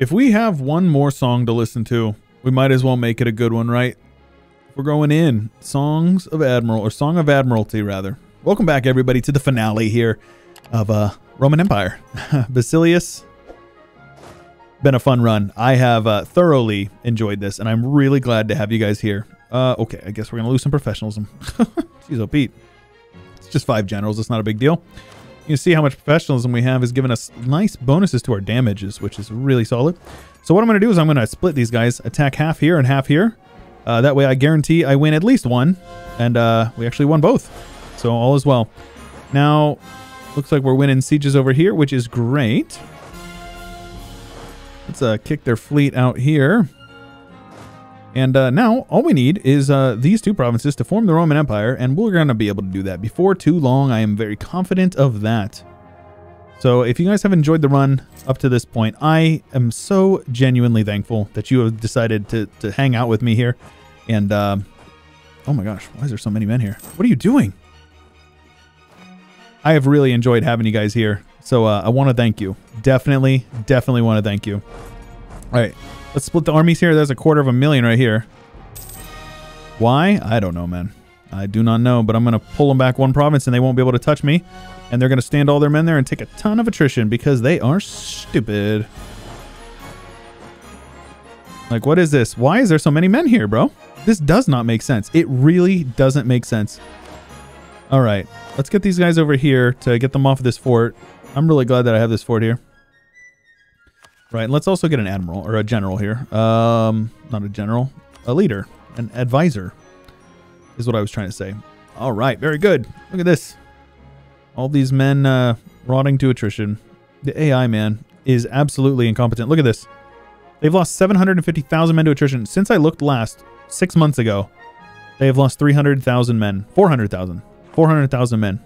If we have one more song to listen to, we might as well make it a good one, right? We're going in. Songs of Admiral, or Song of Admiralty, rather. Welcome back, everybody, to the finale here of uh, Roman Empire. Basileus. Been a fun run. I have uh, thoroughly enjoyed this, and I'm really glad to have you guys here. Uh, okay, I guess we're going to lose some professionalism. Jeez, oh, Pete. It's just five generals. It's not a big deal. You see how much professionalism we have has given us nice bonuses to our damages, which is really solid. So what I'm going to do is I'm going to split these guys, attack half here and half here. Uh, that way I guarantee I win at least one, and uh, we actually won both. So all is well. Now, looks like we're winning sieges over here, which is great. Let's uh, kick their fleet out here. And uh, now all we need is uh, these two provinces to form the Roman Empire, and we're going to be able to do that before too long. I am very confident of that. So if you guys have enjoyed the run up to this point, I am so genuinely thankful that you have decided to, to hang out with me here. And, uh, oh my gosh, why is there so many men here? What are you doing? I have really enjoyed having you guys here. So uh, I want to thank you. Definitely, definitely want to thank you. All right, let's split the armies here. There's a quarter of a million right here. Why? I don't know, man. I do not know, but I'm going to pull them back one province and they won't be able to touch me. And they're going to stand all their men there and take a ton of attrition because they are stupid. Like, what is this? Why is there so many men here, bro? This does not make sense. It really doesn't make sense. All right, let's get these guys over here to get them off of this fort. I'm really glad that I have this fort here. Right, let's also get an admiral or a general here. Um, not a general, a leader, an advisor is what I was trying to say. All right, very good. Look at this. All these men uh, rotting to attrition. The AI, man, is absolutely incompetent. Look at this. They've lost 750,000 men to attrition. Since I looked last, six months ago, they have lost 300,000 men. 400,000. 400,000 men.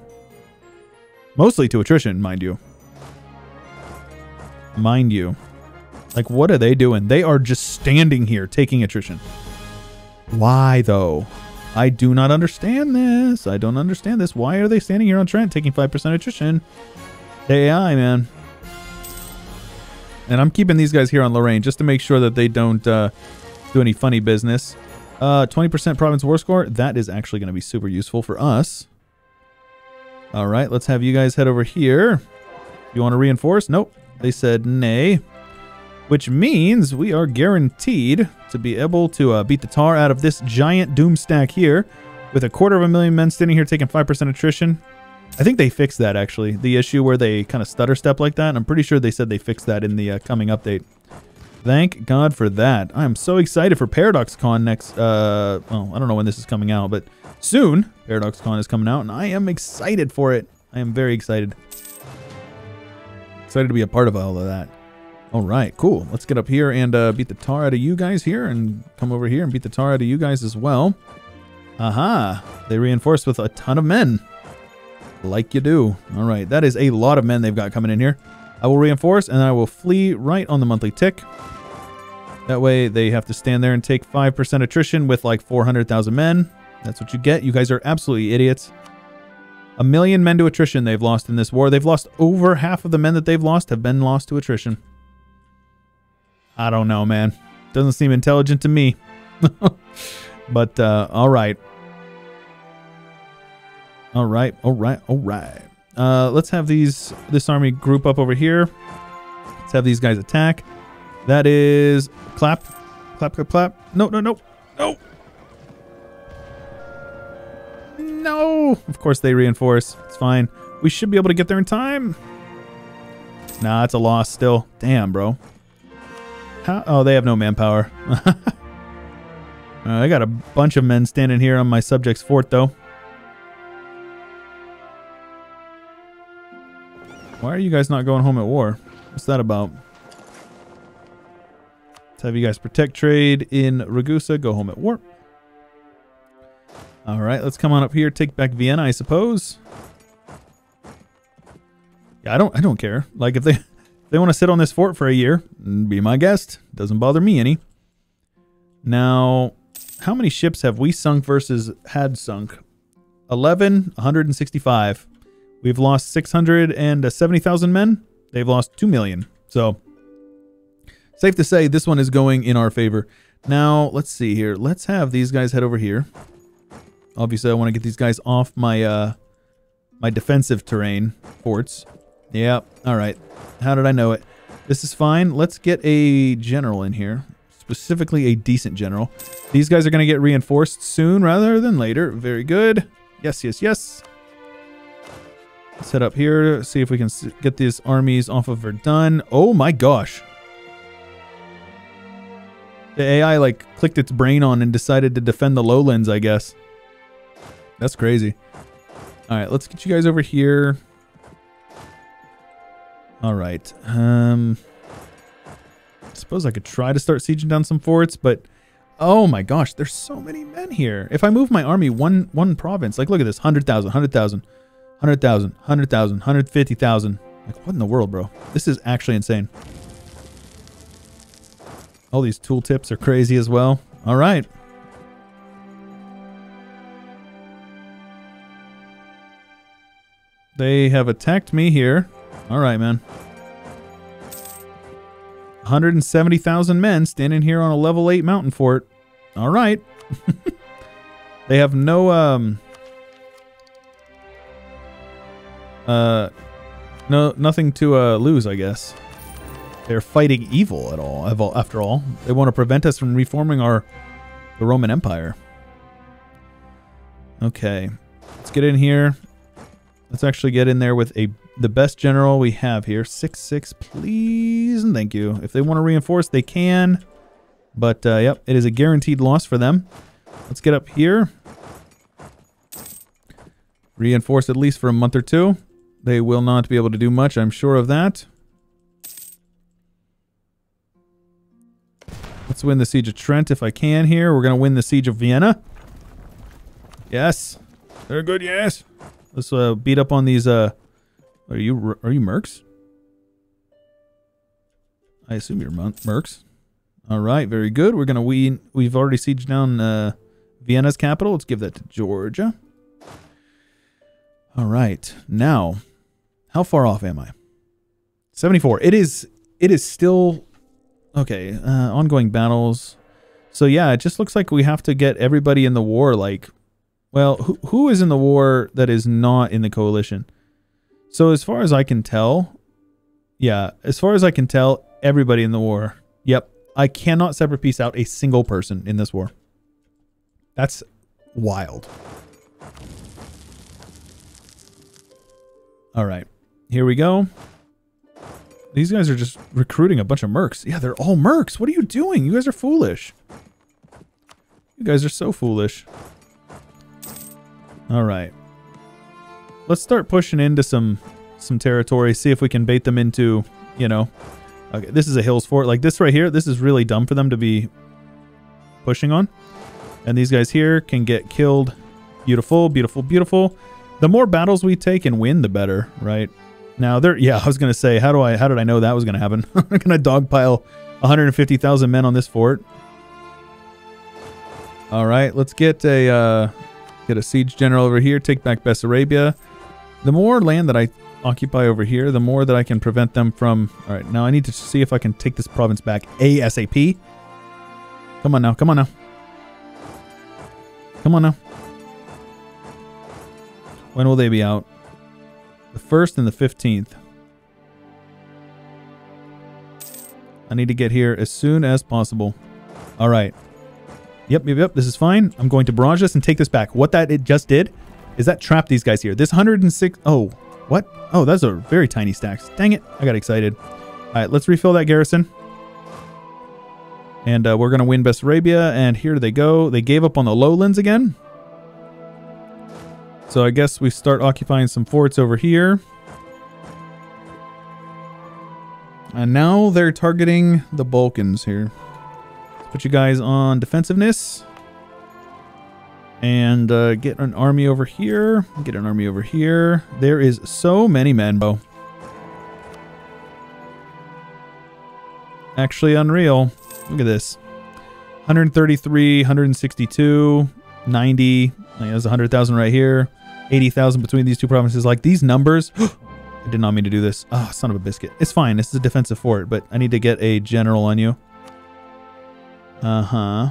Mostly to attrition, mind you. Mind you. Like, what are they doing? They are just standing here taking attrition. Why, though? I do not understand this. I don't understand this. Why are they standing here on Trent taking 5% attrition? AI, man. And I'm keeping these guys here on Lorraine just to make sure that they don't uh, do any funny business. 20% uh, province war score. That is actually going to be super useful for us. All right, let's have you guys head over here. You want to reinforce? Nope. They said nay. Which means we are guaranteed to be able to uh, beat the tar out of this giant doom stack here. With a quarter of a million men standing here taking 5% attrition. I think they fixed that, actually. The issue where they kind of stutter step like that. I'm pretty sure they said they fixed that in the uh, coming update. Thank God for that. I am so excited for Paradox Con next... Uh, well, I don't know when this is coming out, but soon Paradox Con is coming out, and I am excited for it. I am very excited. Excited to be a part of all of that. All right, cool. Let's get up here and uh, beat the tar out of you guys here and come over here and beat the tar out of you guys as well. Aha, they reinforced with a ton of men. Like you do. All right, that is a lot of men they've got coming in here. I will reinforce and I will flee right on the monthly tick. That way they have to stand there and take 5% attrition with like 400,000 men. That's what you get. You guys are absolutely idiots. A million men to attrition they've lost in this war. They've lost over half of the men that they've lost have been lost to attrition. I don't know, man. Doesn't seem intelligent to me. but, uh, all right. All right, all right, all right. Uh, let's have these this army group up over here. Let's have these guys attack. That is clap, clap, clap, clap. No, no, no, no. No! Of course they reinforce. It's fine. We should be able to get there in time. Nah, it's a loss still. Damn, bro. How? Oh, they have no manpower. uh, I got a bunch of men standing here on my subject's fort, though. Why are you guys not going home at war? What's that about? Let's have you guys protect trade in Ragusa, go home at war. All right, let's come on up here, take back Vienna, I suppose. Yeah, I don't, I don't care. Like if they, if they want to sit on this fort for a year, and be my guest. Doesn't bother me any. Now, how many ships have we sunk versus had sunk? 11, 165. We've lost 670,000 men. They've lost 2 million. So Safe to say this one is going in our favor. Now, let's see here. Let's have these guys head over here. Obviously, I want to get these guys off my uh, my defensive terrain forts. Yep. All right. How did I know it? This is fine. Let's get a general in here. Specifically a decent general. These guys are going to get reinforced soon rather than later. Very good. Yes, yes, yes. Set up here. See if we can get these armies off of Verdun. Oh my gosh. The AI like clicked its brain on and decided to defend the lowlands, I guess. That's crazy. All right, let's get you guys over here. All right. Um, I suppose I could try to start sieging down some forts, but oh my gosh, there's so many men here. If I move my army one one province, like look at this, 100,000, 100,000, 100,000, 100,000, 150,000. Like what in the world, bro? This is actually insane. All these tooltips are crazy as well. All right. They have attacked me here. All right, man. 170,000 men standing here on a level 8 mountain fort. All right. they have no um uh no nothing to uh lose, I guess. They're fighting evil at all. After all, they want to prevent us from reforming our the Roman Empire. Okay, let's get in here. Let's actually get in there with a the best general we have here. Six six, please and thank you. If they want to reinforce, they can. But uh, yep, it is a guaranteed loss for them. Let's get up here. Reinforce at least for a month or two. They will not be able to do much, I'm sure of that. Let's win the Siege of Trent if I can here. We're going to win the Siege of Vienna. Yes. They're good, yes. Let's uh, beat up on these, uh... Are you, are you mercs? I assume you're mercs. All right, very good. We're to win. We've already sieged down uh, Vienna's capital. Let's give that to Georgia. All right. Now, how far off am I? 74. It is it is still Okay, uh, ongoing battles. So yeah, it just looks like we have to get everybody in the war. Like, well, who, who is in the war that is not in the coalition? So as far as I can tell, yeah, as far as I can tell, everybody in the war. Yep, I cannot separate peace out a single person in this war. That's wild. All right, here we go. These guys are just recruiting a bunch of mercs. Yeah, they're all mercs. What are you doing? You guys are foolish. You guys are so foolish. All right. Let's start pushing into some some territory. See if we can bait them into, you know. Okay, this is a hills fort. Like this right here, this is really dumb for them to be pushing on. And these guys here can get killed. Beautiful, beautiful, beautiful. The more battles we take and win, the better, right? Now there, yeah, I was gonna say, how do I, how did I know that was gonna happen? I'm gonna dogpile 150,000 men on this fort. All right, let's get a uh, get a siege general over here. Take back Bessarabia. The more land that I occupy over here, the more that I can prevent them from. All right, now I need to see if I can take this province back ASAP. Come on now, come on now, come on now. When will they be out? The 1st and the 15th. I need to get here as soon as possible. All right. Yep, yep, yep. This is fine. I'm going to barrage this and take this back. What that it just did is that trap these guys here. This 106... Oh, what? Oh, those are very tiny stacks. Dang it. I got excited. All right, let's refill that garrison. And uh, we're going to win Bessarabia. And here they go. They gave up on the lowlands again. So I guess we start occupying some forts over here. And now they're targeting the Balkans here. Let's put you guys on defensiveness. And uh, get an army over here. Get an army over here. There is so many men, bro. Actually unreal. Look at this. 133, 162, 90. There's 100,000 right here. 80,000 between these two provinces. Like these numbers, I did not mean to do this. Oh, son of a biscuit. It's fine. This is a defensive fort, but I need to get a general on you. Uh-huh.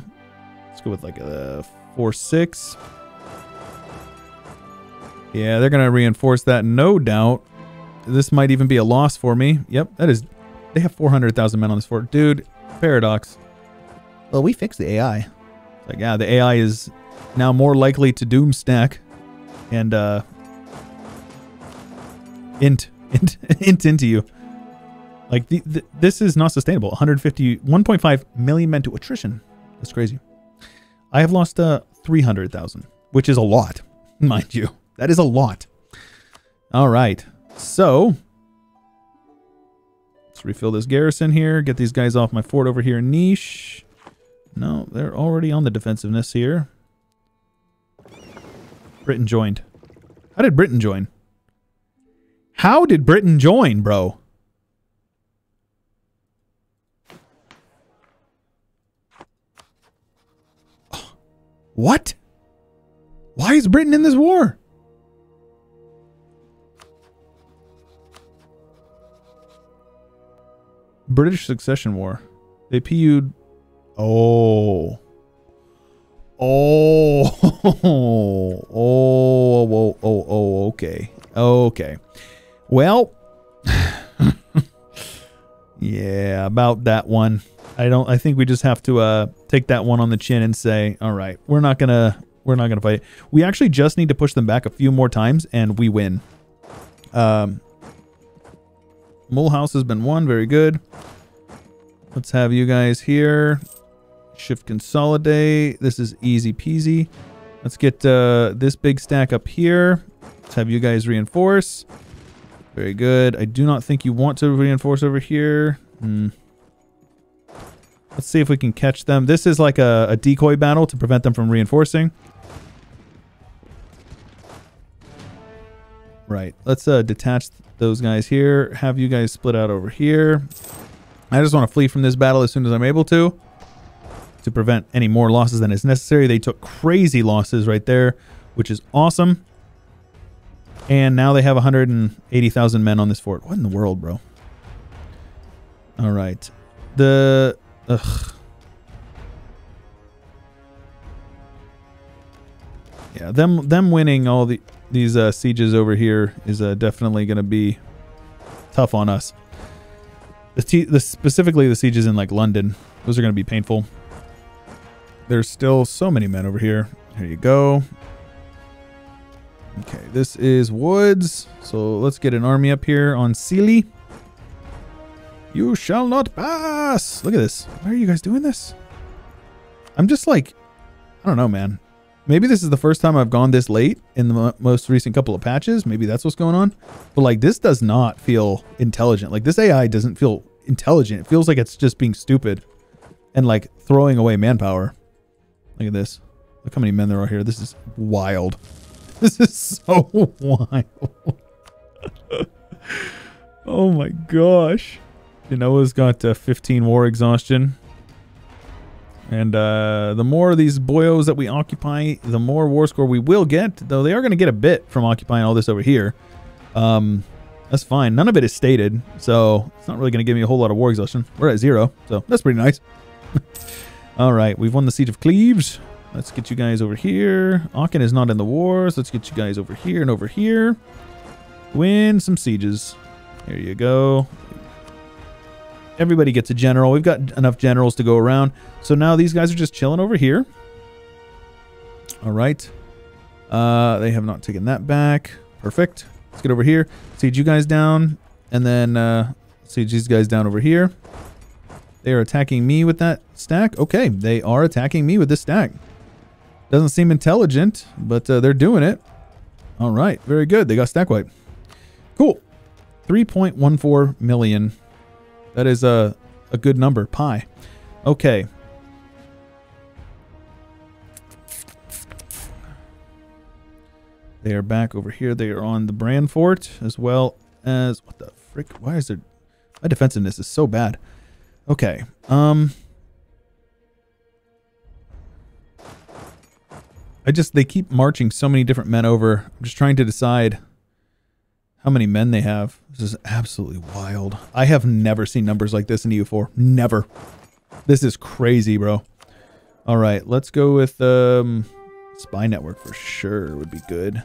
Let's go with like a 4-6. Yeah, they're going to reinforce that, no doubt. This might even be a loss for me. Yep, that is... They have 400,000 men on this fort. Dude, paradox. Well, we fixed the AI. It's like, yeah, the AI is now more likely to doom stack and uh, int, int, int into you. Like, the, the, this is not sustainable. 150, 1.5 million men to attrition. That's crazy. I have lost uh, 300,000, which is a lot, mind you. That is a lot. All right. So, let's refill this garrison here. Get these guys off my fort over here. Niche. No, they're already on the defensiveness here. Britain joined. How did Britain join? How did Britain join, bro? What? Why is Britain in this war? British Succession War. They PU'd. Oh. Oh. Oh. Oh. Oh. Oh. Okay. Okay. Well. yeah, about that one. I don't. I think we just have to uh, take that one on the chin and say, "All right, we're not gonna, we're not gonna fight." We actually just need to push them back a few more times, and we win. Um, Mulhouse has been won. Very good. Let's have you guys here. Shift consolidate. This is easy peasy. Let's get uh, this big stack up here. Let's have you guys reinforce. Very good. I do not think you want to reinforce over here. Hmm. Let's see if we can catch them. This is like a, a decoy battle to prevent them from reinforcing. Right. Let's uh, detach those guys here. Have you guys split out over here. I just want to flee from this battle as soon as I'm able to. To prevent any more losses than is necessary. They took crazy losses right there, which is awesome. And now they have 180,000 men on this fort. What in the world, bro? All right. The... Ugh. Yeah, them them winning all the these uh, sieges over here is uh, definitely going to be tough on us. The, the specifically the sieges in like London, those are going to be painful. There's still so many men over here. Here you go. Okay, this is Woods. So let's get an army up here on Sealy. You shall not pass. Look at this. Why are you guys doing this? I'm just like, I don't know, man. Maybe this is the first time I've gone this late in the most recent couple of patches. Maybe that's what's going on. But like this does not feel intelligent. Like this AI doesn't feel intelligent. It feels like it's just being stupid and like throwing away manpower. Look at this. Look how many men there are here. This is wild. This is so wild. oh my gosh. Genoa's got uh, 15 war exhaustion. And uh, the more of these boyos that we occupy, the more war score we will get. Though they are going to get a bit from occupying all this over here. Um, that's fine. None of it is stated, so it's not really going to give me a whole lot of war exhaustion. We're at zero, so that's pretty nice. all right, we've won the Siege of Cleves. Let's get you guys over here. Aachen is not in the wars. Let's get you guys over here and over here. Win some sieges. There you go. Everybody gets a general. We've got enough generals to go around. So now these guys are just chilling over here. All right. Uh, they have not taken that back. Perfect. Let's get over here. Siege you guys down. And then uh, siege these guys down over here. They are attacking me with that stack. Okay, they are attacking me with this stack. Doesn't seem intelligent, but uh, they're doing it. All right, very good. They got stack wipe. Cool. 3.14 million that is a, a good number. Pi. Okay. They are back over here. They are on the Brand Fort as well as... What the frick? Why is there... My defensiveness is so bad. Okay. Um... I just... They keep marching so many different men over. I'm just trying to decide how many men they have. This is absolutely wild. I have never seen numbers like this in EU4. Never. This is crazy, bro. All right, let's go with um, spy network for sure would be good.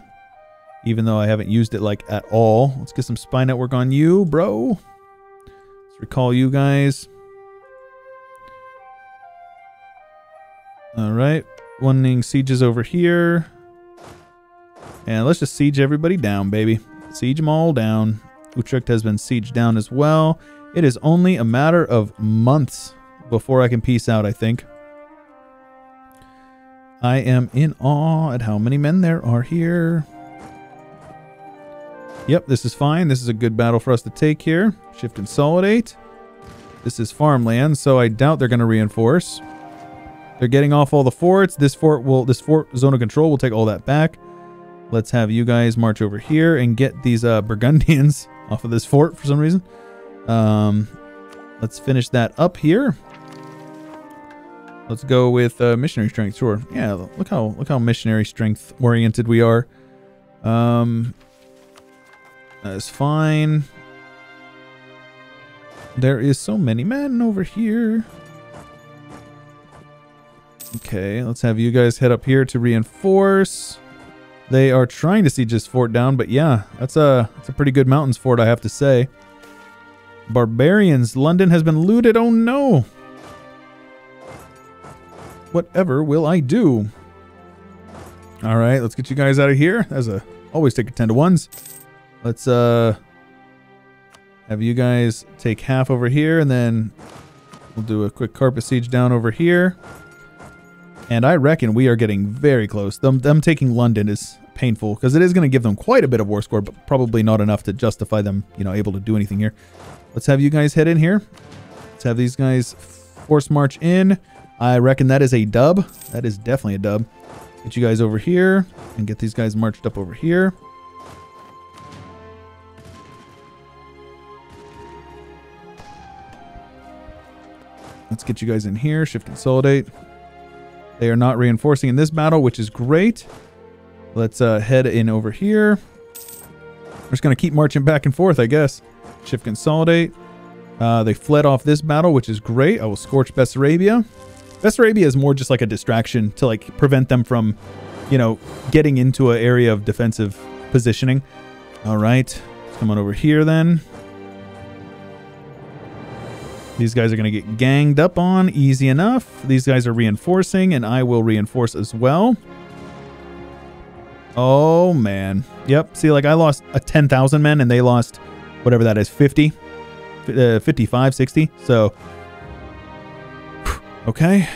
Even though I haven't used it like at all. Let's get some spy network on you, bro. Let's recall you guys. All right, one sieges over here. And let's just siege everybody down, baby. Siege them all down. Utrecht has been sieged down as well. It is only a matter of months before I can peace out, I think. I am in awe at how many men there are here. Yep, this is fine. This is a good battle for us to take here. Shift consolidate. This is farmland, so I doubt they're going to reinforce. They're getting off all the forts. This fort will, this fort zone of control will take all that back. Let's have you guys march over here and get these uh, Burgundians off of this fort for some reason. Um, let's finish that up here. Let's go with uh, missionary strength. Sure. Yeah. Look how look how missionary strength oriented we are. Um, that's fine. There is so many men over here. Okay, let's have you guys head up here to reinforce. They are trying to siege this fort down, but yeah, that's a that's a pretty good mountains fort, I have to say. Barbarians, London has been looted. Oh no! Whatever will I do? All right, let's get you guys out of here. As a always take a ten to ones. Let's uh have you guys take half over here, and then we'll do a quick carpet siege down over here. And I reckon we are getting very close. Them, them taking London is painful because it is going to give them quite a bit of war score, but probably not enough to justify them, you know, able to do anything here. Let's have you guys head in here. Let's have these guys force march in. I reckon that is a dub. That is definitely a dub. Get you guys over here and get these guys marched up over here. Let's get you guys in here. Shift consolidate. They are not reinforcing in this battle, which is great. Let's uh, head in over here. We're just going to keep marching back and forth, I guess. Shift consolidate. Uh, they fled off this battle, which is great. I will scorch Bessarabia. Bessarabia is more just like a distraction to like prevent them from, you know, getting into an area of defensive positioning. All right. Come on over here then. These guys are going to get ganged up on easy enough. These guys are reinforcing, and I will reinforce as well. Oh, man. Yep. See, like, I lost a 10,000 men, and they lost whatever that is, 50, uh, 55, 60. So, okay.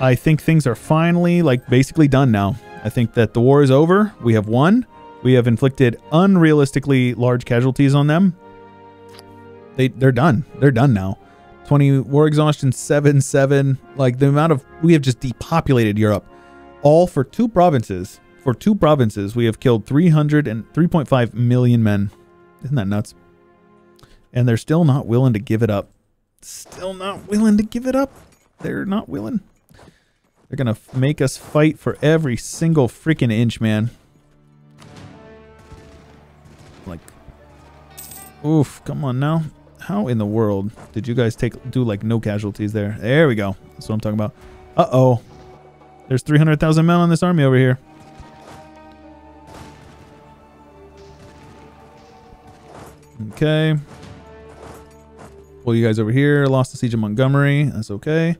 I think things are finally, like, basically done now. I think that the war is over. We have won. We have inflicted unrealistically large casualties on them. They they're done. They're done now. 20 war exhaustion 7 7 like the amount of we have just depopulated Europe all for two provinces. For two provinces we have killed 300 and 3.5 million men. Isn't that nuts? And they're still not willing to give it up. Still not willing to give it up. They're not willing. They're going to make us fight for every single freaking inch, man. Like, oof, come on now. How in the world did you guys take do like no casualties there? There we go. That's what I'm talking about. Uh-oh. There's 300,000 men on this army over here. Okay. Well, you guys over here lost the siege of Montgomery. That's okay.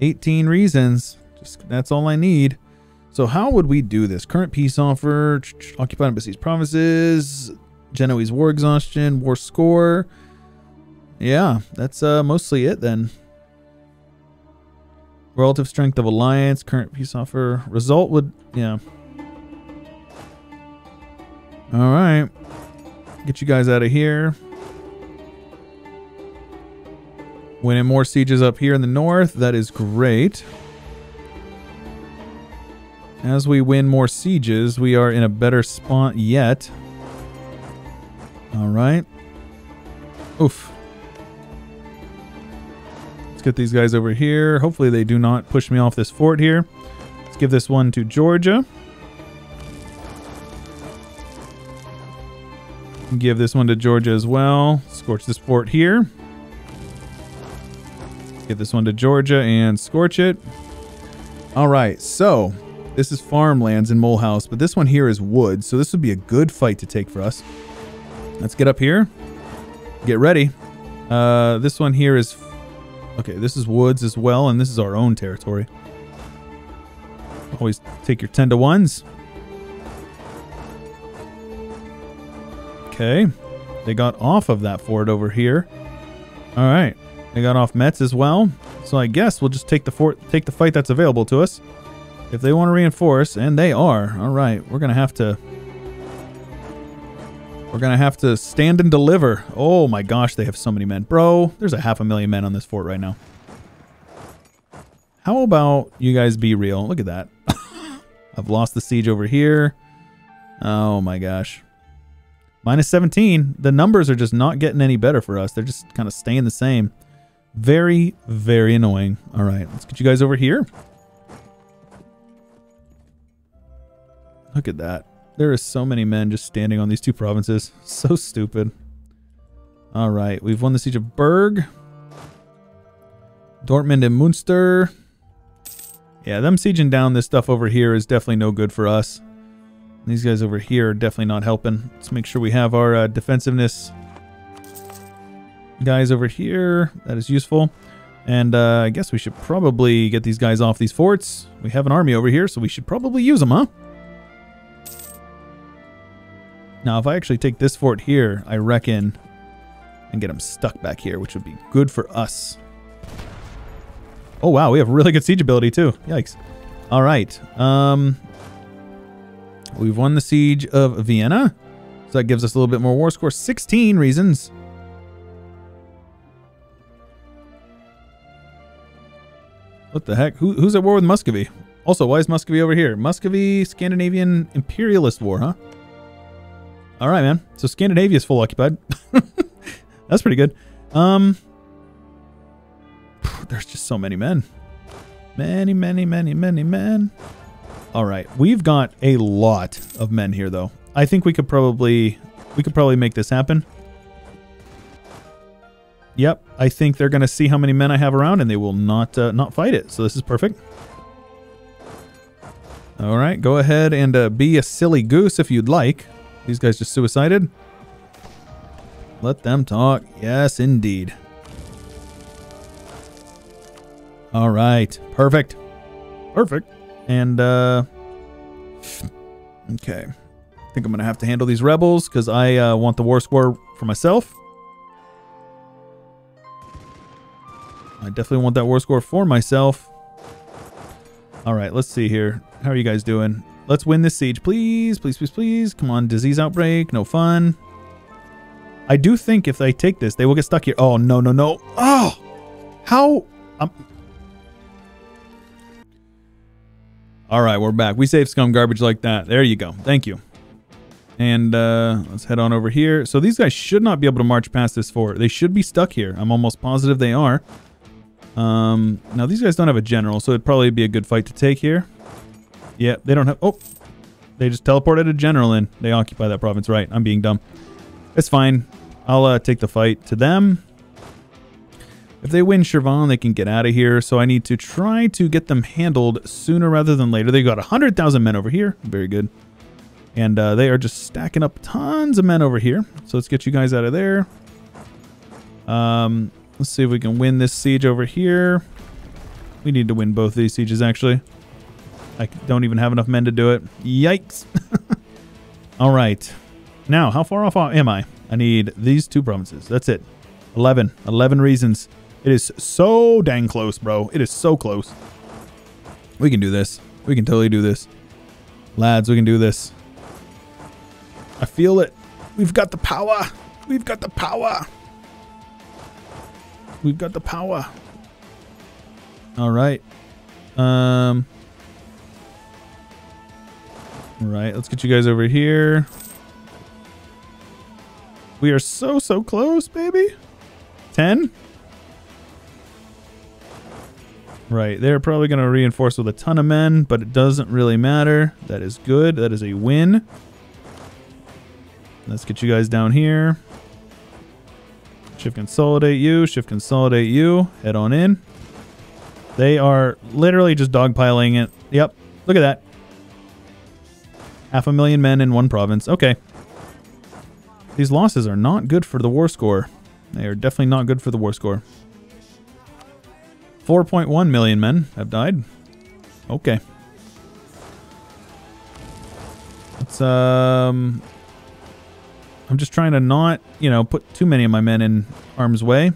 18 reasons. Just that's all I need. So how would we do this? Current peace offer, occupied and besieged provinces, Genoese war exhaustion, war score. Yeah, that's uh, mostly it then. Relative strength of alliance, current peace offer. Result would, yeah. All right. Get you guys out of here. Winning more sieges up here in the north. That is great. As we win more sieges, we are in a better spot yet. All right. Oof. Let's get these guys over here. Hopefully they do not push me off this fort here. Let's give this one to Georgia. Give this one to Georgia as well. Scorch this fort here. Give this one to Georgia and scorch it. All right, so this is farmlands in Mulhouse, but this one here is wood, so this would be a good fight to take for us. Let's get up here. Get ready. Uh, this one here is... Okay, this is woods as well, and this is our own territory. Always take your 10 to 1s. Okay. They got off of that fort over here. All right. They got off Metz as well. So I guess we'll just take the fort, take the fight that's available to us. If they want to reinforce, and they are, all right, we're gonna have to. We're gonna have to stand and deliver. Oh my gosh, they have so many men, bro. There's a half a million men on this fort right now. How about you guys be real? Look at that. I've lost the siege over here. Oh my gosh. Minus 17. The numbers are just not getting any better for us. They're just kind of staying the same. Very, very annoying. All right, let's get you guys over here. Look at that. There are so many men just standing on these two provinces. So stupid. All right, we've won the siege of Berg. Dortmund and Munster. Yeah, them sieging down this stuff over here is definitely no good for us. These guys over here are definitely not helping. Let's make sure we have our uh, defensiveness guys over here. That is useful. And uh, I guess we should probably get these guys off these forts. We have an army over here, so we should probably use them, huh? Now, if I actually take this fort here, I reckon, and get them stuck back here, which would be good for us. Oh, wow, we have really good siege ability, too. Yikes. All right. Um, we've won the siege of Vienna. So that gives us a little bit more war score. 16 reasons. What the heck? Who, who's at war with Muscovy? Also, why is Muscovy over here? Muscovy, Scandinavian imperialist war, huh? All right, man. So Scandinavia is full occupied. That's pretty good. Um, there's just so many men. Many, many, many, many men. All right, we've got a lot of men here, though. I think we could probably we could probably make this happen. Yep, I think they're going to see how many men I have around, and they will not uh, not fight it. So this is perfect. All right, go ahead and uh, be a silly goose if you'd like. These guys just suicided. Let them talk. Yes, indeed. All right, perfect, perfect. And uh, okay, I think I'm gonna have to handle these rebels because I uh, want the war score for myself. I definitely want that war score for myself. All right, let's see here. How are you guys doing? Let's win this siege, please. Please, please, please. Come on, disease outbreak. No fun. I do think if they take this, they will get stuck here. Oh, no, no, no. Oh, how? Um... All right, we're back. We save scum garbage like that. There you go. Thank you. And uh, let's head on over here. So these guys should not be able to march past this fort. They should be stuck here. I'm almost positive they are. Um, now, these guys don't have a general, so it'd probably be a good fight to take here. Yeah, they don't have... Oh, they just teleported a general in. They occupy that province. Right, I'm being dumb. It's fine. I'll uh, take the fight to them. If they win Shirvan, they can get out of here. So I need to try to get them handled sooner rather than later. They got 100,000 men over here. Very good. And uh, they are just stacking up tons of men over here. So let's get you guys out of there. Um, Let's see if we can win this siege over here. We need to win both these sieges, actually. I don't even have enough men to do it. Yikes. All right. Now, how far off am I? I need these two provinces. That's it. 11. 11 reasons. It is so dang close, bro. It is so close. We can do this. We can totally do this. Lads, we can do this. I feel it. We've got the power. We've got the power. We've got the power. All right. Um. All right, let's get you guys over here. We are so, so close, baby. 10? Right, they're probably going to reinforce with a ton of men, but it doesn't really matter. That is good. That is a win. Let's get you guys down here. Shift consolidate you. Shift consolidate you. Head on in. They are literally just dogpiling it. Yep. Look at that. Half a million men in one province. Okay. These losses are not good for the war score. They are definitely not good for the war score. 4.1 million men have died. Okay. It's um I'm just trying to not, you know, put too many of my men in harm's way.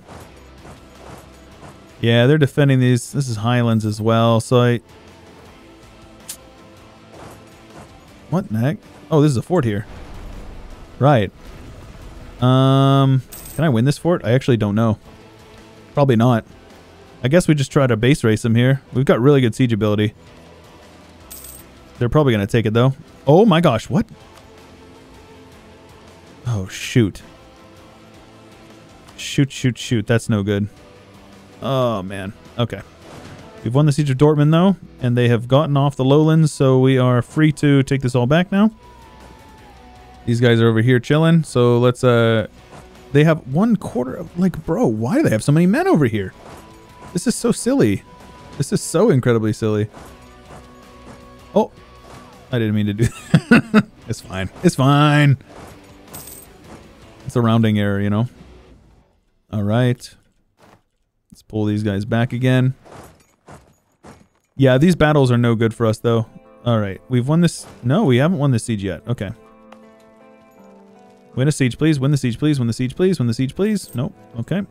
Yeah, they're defending these. This is Highlands as well, so I... What the heck? Oh, this is a fort here. Right. Um, can I win this fort? I actually don't know. Probably not. I guess we just try to base race them here. We've got really good siege ability. They're probably going to take it, though. Oh my gosh, what? Oh, shoot. Shoot, shoot, shoot. That's no good. Oh, man. Okay. We've won the Siege of Dortmund, though, and they have gotten off the lowlands, so we are free to take this all back now. These guys are over here chilling, so let's, uh... They have one quarter of... Like, bro, why do they have so many men over here? This is so silly. This is so incredibly silly. Oh. I didn't mean to do that. it's fine. It's fine. It's a rounding error, you know? All right. Let's pull these guys back again. Yeah, these battles are no good for us, though. All right. We've won this. No, we haven't won this siege yet. Okay. Win a siege, please. Win the siege, please. Win the siege, please. Win the siege, please. Nope. Okay.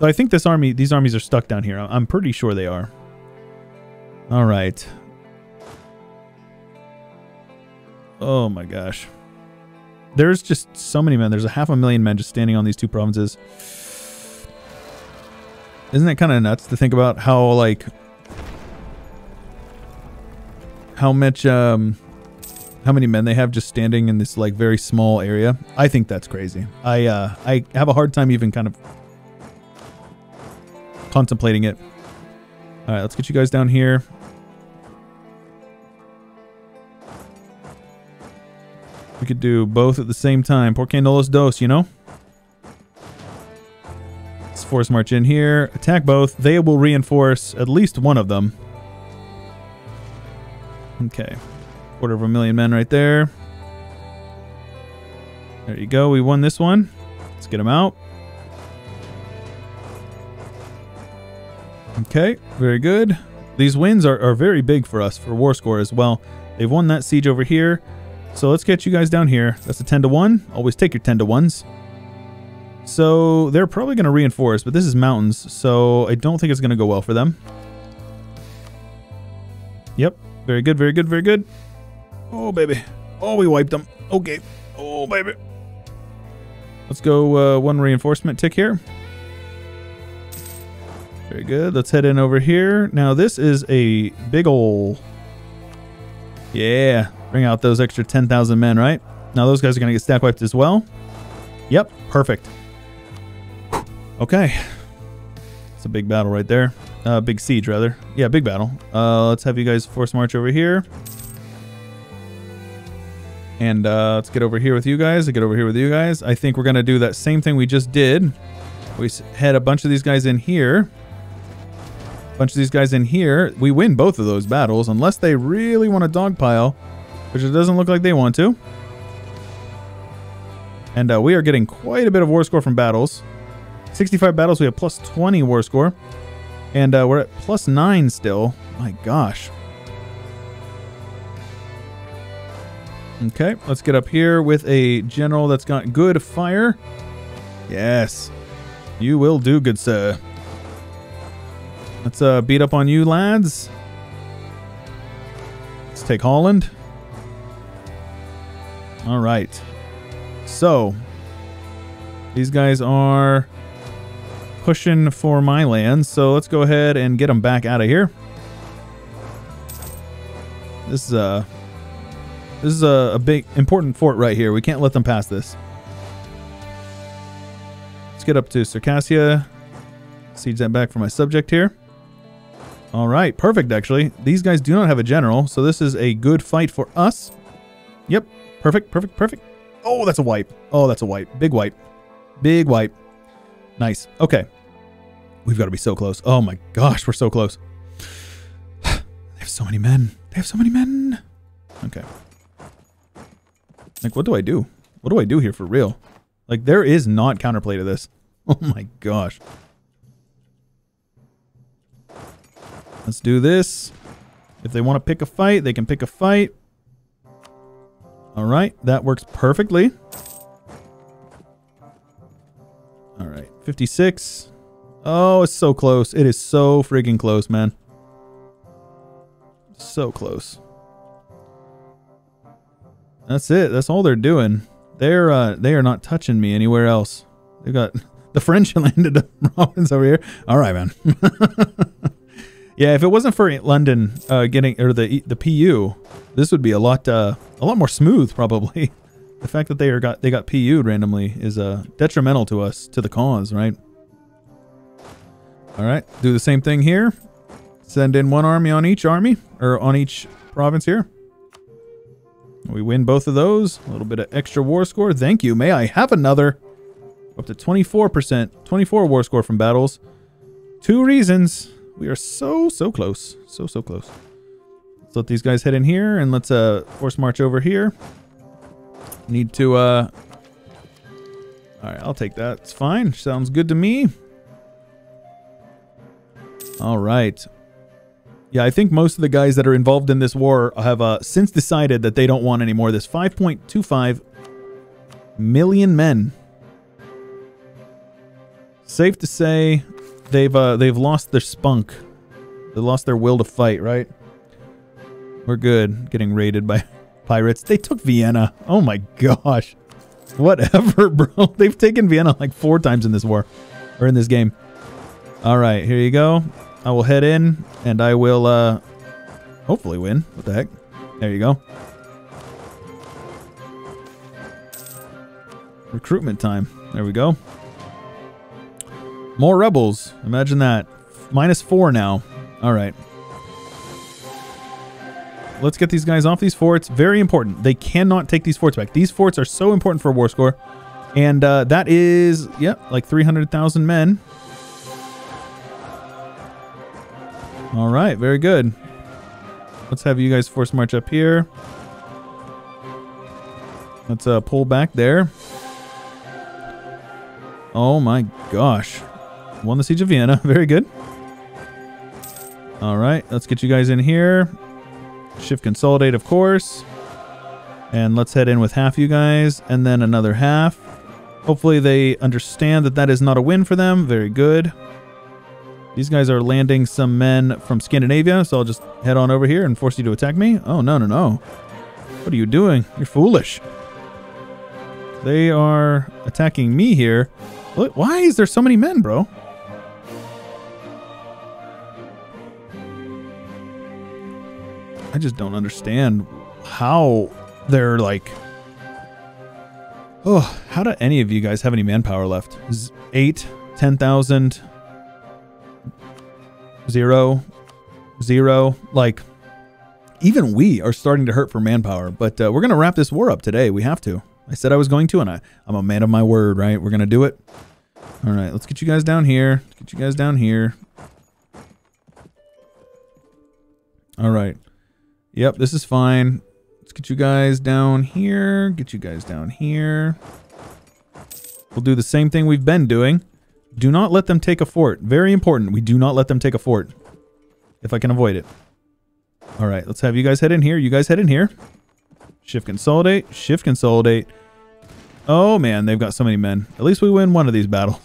So I think this army, these armies are stuck down here. I'm pretty sure they are. All right. Oh my gosh. There's just so many men. There's a half a million men just standing on these two provinces. Isn't that kind of nuts to think about how like how much um how many men they have just standing in this like very small area? I think that's crazy. I uh I have a hard time even kind of contemplating it. All right, let's get you guys down here. We could do both at the same time. Por los dos, you know? Let's force march in here. Attack both. They will reinforce at least one of them. Okay. Quarter of a million men right there. There you go. We won this one. Let's get them out. Okay, very good. These wins are, are very big for us for war score as well. They've won that siege over here. So let's get you guys down here. That's a 10 to 1. Always take your 10 to 1s. So they're probably going to reinforce, but this is mountains, so I don't think it's going to go well for them. Yep. Very good, very good, very good. Oh, baby. Oh, we wiped them. Okay. Oh, baby. Let's go uh, one reinforcement tick here. Very good. Let's head in over here. Now, this is a big ol' Yeah. Bring out those extra 10,000 men, right? Now those guys are going to get stack wiped as well. Yep, perfect. Okay. It's a big battle right there. Uh, big siege, rather. Yeah, big battle. Uh, let's have you guys force march over here. And uh, let's get over here with you guys. I get over here with you guys. I think we're going to do that same thing we just did. We had a bunch of these guys in here. Bunch of these guys in here. We win both of those battles unless they really want to dogpile. Which it doesn't look like they want to. And uh, we are getting quite a bit of war score from battles. 65 battles, we have plus 20 war score. And uh, we're at plus 9 still. My gosh. Okay, let's get up here with a general that's got good fire. Yes. You will do, good sir. Let's uh, beat up on you, lads. Let's take Holland. All right. So, these guys are pushing for my land, so let's go ahead and get them back out of here. This is a this is a, a big important fort right here. We can't let them pass this. Let's get up to Circassia. Siege that back for my subject here. All right, perfect actually. These guys do not have a general, so this is a good fight for us. Yep, Perfect, perfect, perfect. Oh, that's a wipe. Oh, that's a wipe. Big wipe. Big wipe. Nice. Okay. We've got to be so close. Oh my gosh, we're so close. they have so many men. They have so many men. Okay. Like, what do I do? What do I do here for real? Like, there is not counterplay to this. Oh my gosh. Let's do this. If they want to pick a fight, they can pick a fight. All right, that works perfectly. All right, 56. Oh, it's so close. It is so freaking close, man. So close. That's it. That's all they're doing. They're uh they are not touching me anywhere else. They got the French landed the Robins over here. All right, man. yeah, if it wasn't for London uh, getting or the the PU, this would be a lot uh, a lot more smooth probably. the fact that they are got they got PU'd randomly is uh, detrimental to us to the cause, right? All right, do the same thing here. Send in one army on each army or on each province here. We win both of those. A little bit of extra war score. Thank you. May I have another? Up to 24%. 24 war score from battles. Two reasons. We are so, so close. So, so close. Let's let these guys head in here and let's uh force march over here. Need to uh Alright, I'll take that. It's fine. Sounds good to me. Alright. Yeah, I think most of the guys that are involved in this war have uh, since decided that they don't want any more of this. 5.25 million men. Safe to say they've uh, they've lost their spunk. They lost their will to fight, right? We're good. Getting raided by pirates. They took Vienna. Oh my gosh. Whatever, bro. They've taken Vienna like four times in this war. Or in this game. Alright, here you go. I will head in and I will uh hopefully win. What the heck? There you go. Recruitment time. There we go. More rebels. Imagine that. Minus four now. All right. Let's get these guys off these forts. Very important. They cannot take these forts back. These forts are so important for a war score. And uh, that is, yep, yeah, like 300,000 men. All right, very good. Let's have you guys force march up here. Let's uh, pull back there. Oh my gosh. Won the Siege of Vienna. Very good. All right, let's get you guys in here. Shift consolidate, of course. And let's head in with half you guys and then another half. Hopefully they understand that that is not a win for them. Very good. These guys are landing some men from Scandinavia, so I'll just head on over here and force you to attack me. Oh, no, no, no. What are you doing? You're foolish. They are attacking me here. Why is there so many men, bro? I just don't understand how they're like... Oh, how do any of you guys have any manpower left? Eight, 10,000, zero, zero. Like, even we are starting to hurt for manpower. But uh, we're to wrap this war up today. We have to. I said I was going to, and I, I'm a man of my word, right? We're to do it. All right, let's get you guys down here. Let's get you guys down here. All right. Yep, this is fine. Let's get you guys down here. Get you guys down here. We'll do the same thing we've been doing. Do not let them take a fort. Very important. We do not let them take a fort. If I can avoid it. All right, let's have you guys head in here. You guys head in here. Shift consolidate. Shift consolidate. Oh, man, they've got so many men. At least we win one of these battles.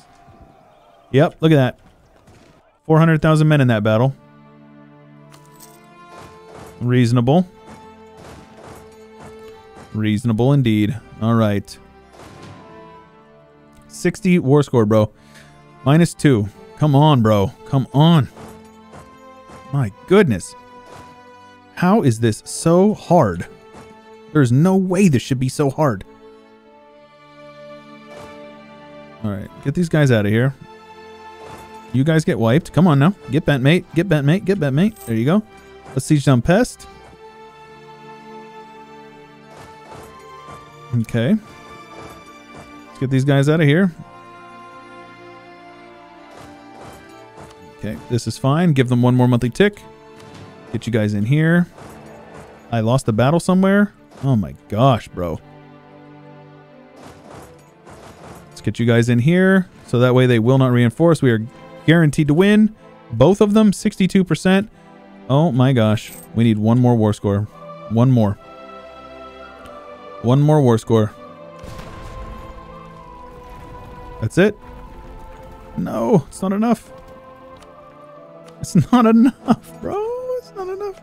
Yep, look at that. 400,000 men in that battle. Reasonable. Reasonable indeed. All right. 60 war score, bro. Minus two. Come on, bro. Come on. My goodness. How is this so hard? There's no way this should be so hard. Alright, get these guys out of here. You guys get wiped. Come on now. Get bent, mate. Get bent, mate. Get bent, mate. There you go. Let's siege down Pest. Okay. Let's get these guys out of here. Okay, this is fine. Give them one more monthly tick. Get you guys in here. I lost a battle somewhere. Oh my gosh, bro. Let's get you guys in here. So that way they will not reinforce. We are guaranteed to win. Both of them, 62%. Oh my gosh. We need one more war score. One more. One more war score. That's it? No, it's not enough. It's not enough, bro. It's not enough.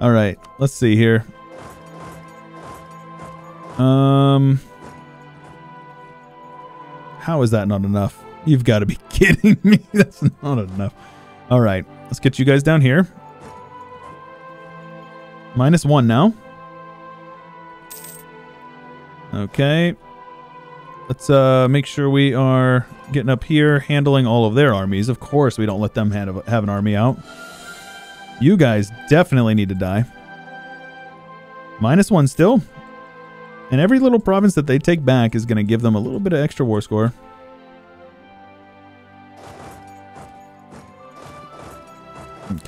All right, let's see here. Um, how is that not enough? You've got to be kidding me. That's not enough. All right, let's get you guys down here. Minus one now. Okay. Let's uh, make sure we are getting up here, handling all of their armies. Of course, we don't let them have, have an army out. You guys definitely need to die. Minus one still. And every little province that they take back is going to give them a little bit of extra war score.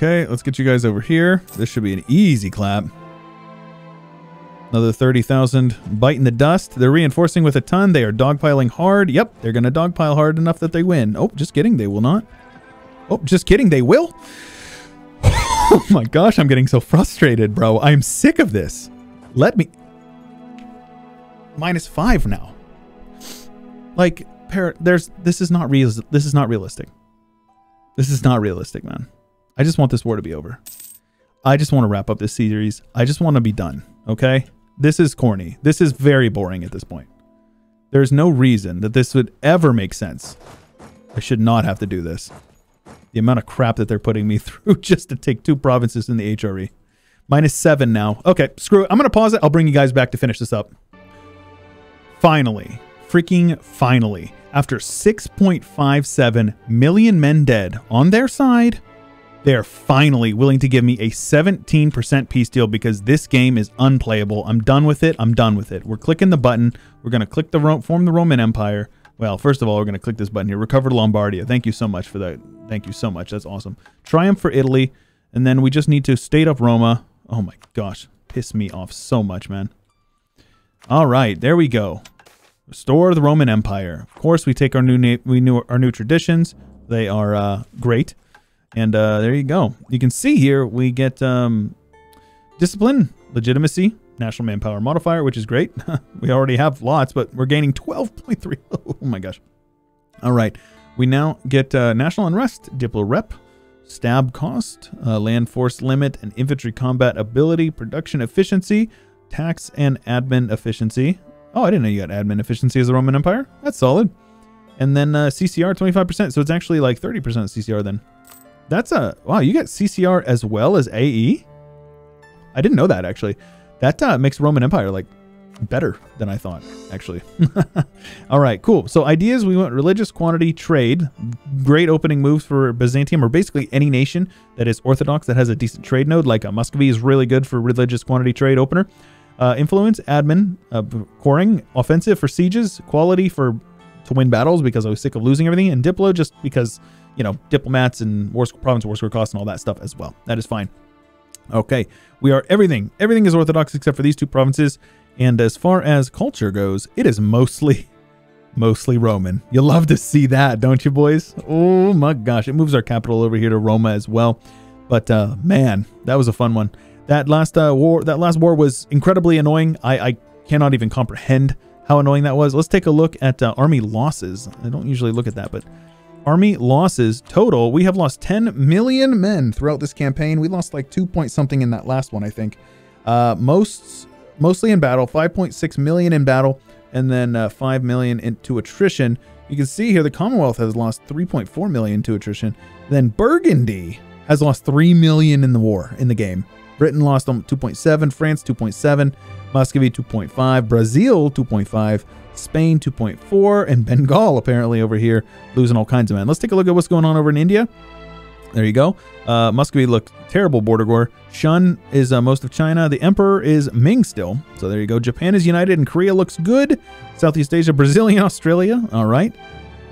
Okay, let's get you guys over here. This should be an easy clap. Another 30,000 biting the dust. They're reinforcing with a ton. They are dogpiling hard. Yep, they're going to dogpile hard enough that they win. Oh, just kidding. They will not. Oh, just kidding. They will. oh my gosh, I'm getting so frustrated, bro. I'm sick of this. Let me... Minus five now. Like, there's... This is not real. This is not realistic. This is not realistic, man. I just want this war to be over. I just want to wrap up this series. I just want to be done, okay? This is corny. This is very boring at this point. There's no reason that this would ever make sense. I should not have to do this. The amount of crap that they're putting me through just to take two provinces in the HRE. Minus seven now. Okay, screw it. I'm going to pause it. I'll bring you guys back to finish this up. Finally, freaking finally, after 6.57 million men dead on their side, they are finally willing to give me a 17% peace deal because this game is unplayable. I'm done with it. I'm done with it. We're clicking the button. We're going to click the form the Roman Empire. Well, first of all, we're going to click this button here. Recover Lombardia. Thank you so much for that. Thank you so much. That's awesome. Triumph for Italy. And then we just need to state up Roma. Oh my gosh. Piss me off so much, man. All right. There we go. Restore the Roman Empire. Of course, we take our new we knew our new traditions. They are uh, great. And uh, there you go. You can see here we get um, discipline, legitimacy, national manpower modifier, which is great. we already have lots, but we're gaining 12.3. Oh my gosh. All right. We now get uh, national unrest, diplo rep, stab cost, uh, land force limit, and infantry combat ability, production efficiency, tax and admin efficiency. Oh, I didn't know you got admin efficiency as the Roman Empire. That's solid. And then uh, CCR 25%. So it's actually like 30% CCR then. That's a wow. You got CCR as well as AE. I didn't know that actually. That uh, makes Roman Empire like better than I thought actually. All right, cool. So ideas we want religious quantity trade. Great opening moves for Byzantium or basically any nation that is orthodox that has a decent trade node. Like uh, Muscovy is really good for religious quantity trade opener. Uh, influence, admin, uh, coring, offensive for sieges, quality for to win battles because I was sick of losing everything, and Diplo just because you know, diplomats and war province war score costs and all that stuff as well. That is fine. Okay, we are everything. Everything is Orthodox except for these two provinces. And as far as culture goes, it is mostly, mostly Roman. You love to see that, don't you, boys? Oh my gosh, it moves our capital over here to Roma as well. But uh, man, that was a fun one. That last uh, war, that last war was incredibly annoying. I, I cannot even comprehend how annoying that was. Let's take a look at uh, army losses. I don't usually look at that, but Army losses total, we have lost 10 million men throughout this campaign. We lost like 2 point something in that last one, I think. Uh, most, mostly in battle, 5.6 million in battle, and then uh, 5 million into attrition. You can see here the Commonwealth has lost 3.4 million to attrition. Then Burgundy has lost 3 million in the war, in the game. Britain lost 2.7, France 2.7, Muscovy 2.5, Brazil 2.5, Spain 2.4, and Bengal apparently over here losing all kinds of men. Let's take a look at what's going on over in India. There you go. Uh, Muscovy looked terrible border war. Shun is uh, most of China. The Emperor is Ming still. So there you go. Japan is united and Korea looks good. Southeast Asia, Brazilian, Australia. All right.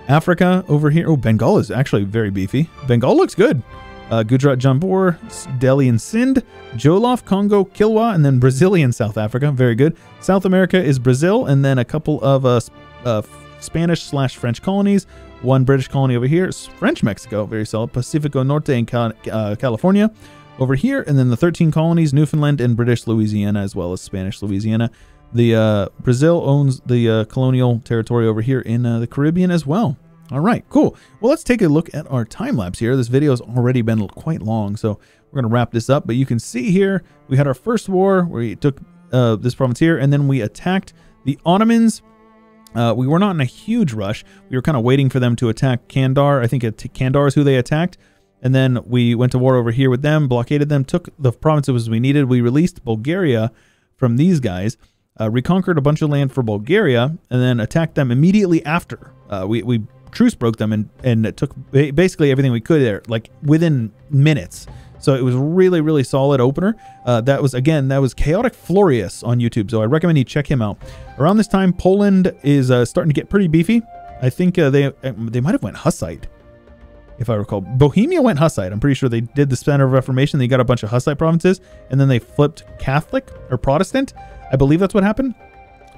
Africa over here. Oh, Bengal is actually very beefy. Bengal looks good. Uh, Gujarat, Jaunpur, Delhi and Sindh, Jolof, Congo, Kilwa, and then Brazilian South Africa. Very good. South America is Brazil, and then a couple of uh, uh, Spanish slash French colonies. One British colony over here. French Mexico, very solid. Pacifico Norte in Cal- uh, California over here, and then the 13 colonies, Newfoundland and British Louisiana, as well as Spanish Louisiana. The uh, Brazil owns the uh, colonial territory over here in the Caribbean as well. All right, cool. Well, let's take a look at our time lapse here. This video has already been quite long, so we're going to wrap this up. But you can see here we had our first war where we took uh, this province here, and then we attacked the Ottomans. Uh, we were not in a huge rush. We were kind of waiting for them to attack Candar. I think Candar is who they attacked. And then we went to war over here with them, blockaded them, took the provinces we needed. We released Bulgaria from these guys uh, reconquered a bunch of land for Bulgaria, and then attacked them immediately after. Uh, we, we truce broke them and, and took basically everything we could there, like within minutes. So it was really, really solid opener. Uh, that was, again, that was Chaotic Florius on YouTube. So I recommend you check him out. Around this time, Poland is uh, starting to get pretty beefy. I think uh, they uh, they might have went Hussite, if I recall. Bohemia went Hussite. I'm pretty sure they did the of Reformation. They got a bunch of Hussite provinces, and then they flipped Catholic or Protestant. I believe that's what happened.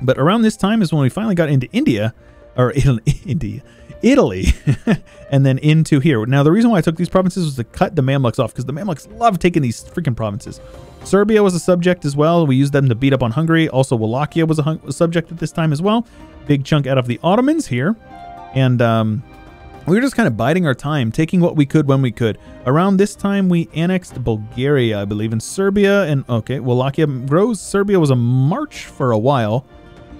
But around this time is when we finally got into India, or in India, Italy, and then into here. Now, the reason why I took these provinces was to cut the Mamluks off because the Mamluks love taking these freaking provinces. Serbia was a subject as well. We used them to beat up on Hungary. Also, Wallachia was a, a subject at this time as well. Big chunk out of the Ottomans here. And um, we were just kind of biding our time, taking what we could when we could. Around this time, we annexed Bulgaria, I believe, and Serbia, and okay, Wallachia grows. Serbia was a march for a while.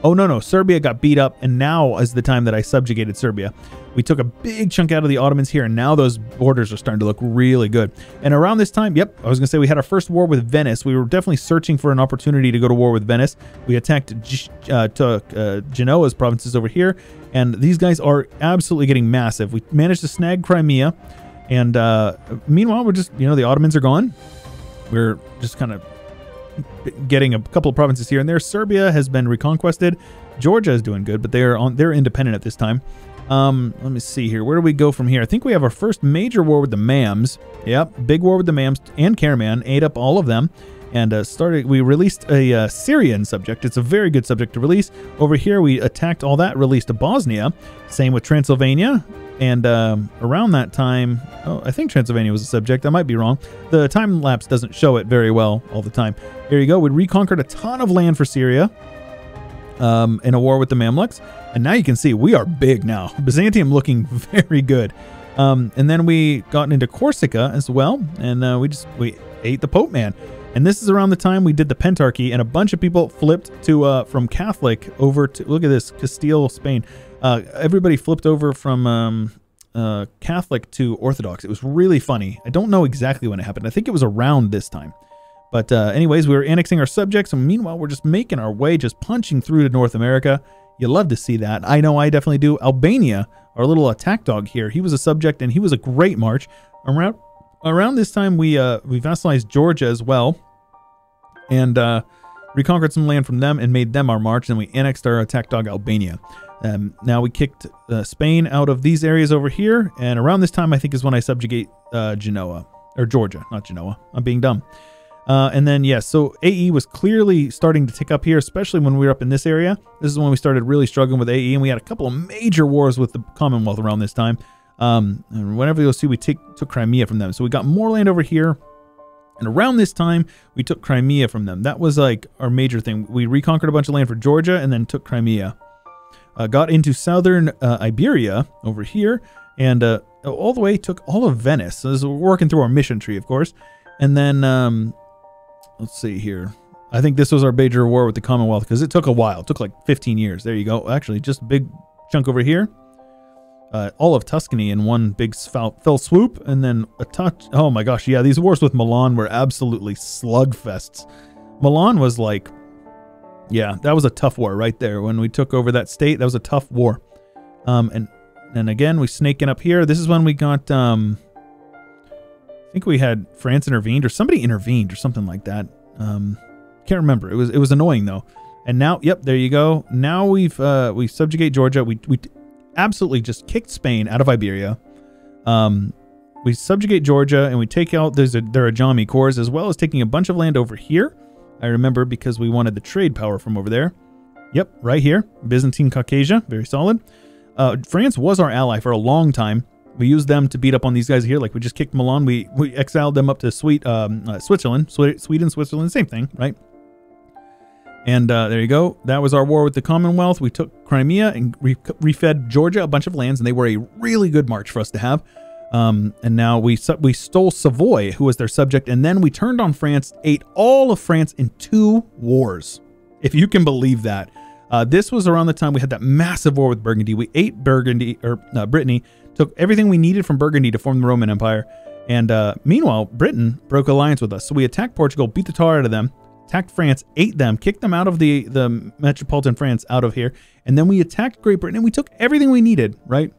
Oh, no, no. Serbia got beat up, and now is the time that I subjugated Serbia. We took a big chunk out of the Ottomans here, and now those borders are starting to look really good. And around this time, yep, I was going to say we had our first war with Venice. We were definitely searching for an opportunity to go to war with Venice. We attacked uh, took, uh, Genoa's provinces over here, and these guys are absolutely getting massive. We managed to snag Crimea, and uh, meanwhile, we're just, you know, the Ottomans are gone. We're just kind of getting a couple of provinces here and there. Serbia has been reconquested. Georgia is doing good, but they're on they're independent at this time. Um, let me see here. Where do we go from here? I think we have our first major war with the Mams. Yep, big war with the Mams and Karaman. Ate up all of them and uh, started. We released a uh, Syrian subject. It's a very good subject to release. Over here, we attacked all that, released Bosnia. Same with Transylvania. And um, around that time, oh, I think Transylvania was a subject. I might be wrong. The time lapse doesn't show it very well all the time. Here you go. We reconquered a ton of land for Syria um, in a war with the Mamluks. And now you can see we are big now. Byzantium looking very good. Um, and then we got into Corsica as well. And uh, we just we ate the Pope man. And this is around the time we did the Pentarchy, and a bunch of people flipped to uh, from Catholic over to look at this Castile, Spain uh, everybody flipped over from um, uh, Catholic to Orthodox. It was really funny. I don't know exactly when it happened. I think it was around this time. But uh, anyways, we were annexing our subjects, and meanwhile, we're just making our way, just punching through to North America. You love to see that. I know I definitely do. Albania, our little attack dog here, he was a subject, and he was a great march. Around around this time, we uh, we vassalized Georgia as well, and uh, reconquered some land from them and made them our march. And we annexed our attack dog Albania. Um, now we kicked uh, Spain out of these areas over here, and around this time I think is when I subjugate uh, Genoa or Georgia, not Genoa. I'm being dumb. Uh, and then yes, so AE was clearly starting to tick up here, especially when we were up in this area. This is when we started really struggling with AE, and we had a couple of major wars with the Commonwealth around this time. Um, and whenever you'll see, we take, took Crimea from them, so we got more land over here. And around this time, we took Crimea from them. That was like our major thing. We reconquered a bunch of land for Georgia and then took Crimea uh, got into southern uh, Iberia over here, and uh, all the way took all of Venice. So this is working through our mission tree, of course. And then, um, let's see here. I think this was our major war with the Commonwealth because it took a while. It took like 15 years. There you go. Actually, just a big chunk over here. Uh, all of Tuscany in one big fell, swoop, and then a touch. Oh my gosh, yeah, these wars with Milan were absolutely slugfests. Milan was like yeah, that was a tough war right there. When we took over that state, that was a tough war. Um, and and again, we snaking up here. This is when we got um, I think we had France intervened or somebody intervened or something like that. Um, can't remember. It was it was annoying though. And now, yep, there you go. Now we've uh, we subjugate Georgia. We we absolutely just kicked Spain out of Iberia. Um, we subjugate Georgia and we take out there's a, there are Jami cores as well as taking a bunch of land over here. I remember because we wanted the trade power from over there. Yep, right here, Byzantine Caucasia, very solid. Uh, France was our ally for a long time. We used them to beat up on these guys here. Like we just kicked Milan. We we exiled them up to sweet um, uh, Switzerland, Sweden, Switzerland, same thing, right? And uh, there you go. That was our war with the Commonwealth. We took Crimea and re- refed Georgia a bunch of lands, and they were a really good march for us to have. Um, and now we we stole Savoy, who was their subject, and then we turned on France, ate all of France in two wars, if you can believe that. Uh, this was around the time we had that massive war with Burgundy. We ate Burgundy or uh, Brittany, took everything we needed from Burgundy to form the Roman Empire, and uh, meanwhile Britain broke alliance with us. So we attacked Portugal, beat the tar out of them, attacked France, ate them, kicked them out of the the metropolitan France out of here, and then we attacked Great Britain and we took everything we needed, right?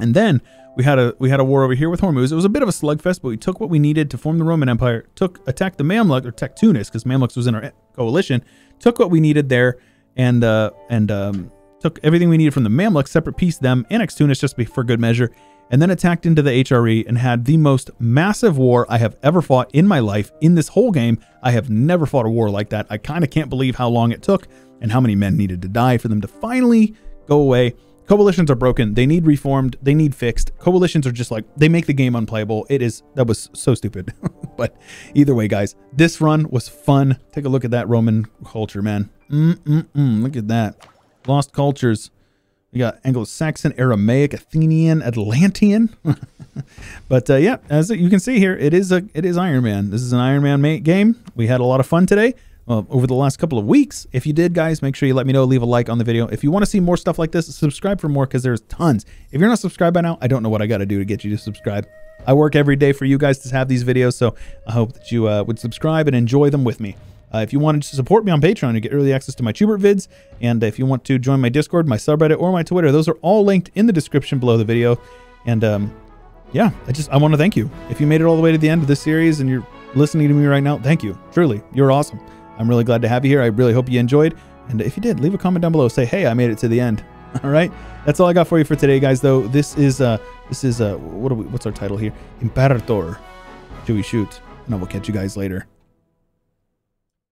And then we had a we had a war over here with Hormuz. It was a bit of a slugfest, but we took what we needed to form the Roman Empire. Took attacked the Mamluk or attacked Tunis because Mamluks was in our coalition. Took what we needed there and uh, and um, took everything we needed from the Mamluks, separate peace them, annexed Tunis just for good measure, and then attacked into the HRE and had the most massive war I have ever fought in my life. In this whole game, I have never fought a war like that. I kind of can't believe how long it took and how many men needed to die for them to finally go away. Coalitions are broken. They need reformed. They need fixed. Coalitions are just like, they make the game unplayable. It is, that was so stupid. but either way, guys, this run was fun. Take a look at that Roman culture, man. Mm-mm-mm. Look at that. Lost cultures. We got Anglo-Saxon, Aramaic, Athenian, Atlantean. but uh, yeah, as you can see here, it is a it is Iron Man. This is an Iron Man game. We had a lot of fun today. Over the last couple of weeks. If you did, guys, make sure you let me know. Leave a like on the video. If you want to see more stuff like this, subscribe for more because there's tons. If you're not subscribed by now, I don't know what I got to do to get you to subscribe. I work every day for you guys to have these videos, so I hope that you uh, would subscribe and enjoy them with me. Uh, if you wanted to support me on Patreon you get early access to my Chewbert vids, and if you want to join my Discord, my subreddit, or my Twitter, those are all linked in the description below the video. And um, yeah, I just I want to thank you. If you made it all the way to the end of this series and you're listening to me right now, thank you. Truly, you're awesome. I'm really glad to have you here. I really hope you enjoyed. And if you did, leave a comment down below. Say, hey, I made it to the end. All right, that's all I got for you for today, guys. Though this is uh this is uh what we? What's our title here? Imperator. Should we shoot? And I will catch you guys later.